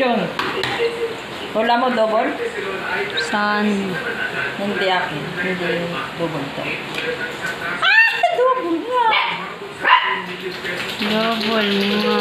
Question. Wala mo double? Saan? Hindi akin. Hindi double to. Ah! Double nga! Double nga.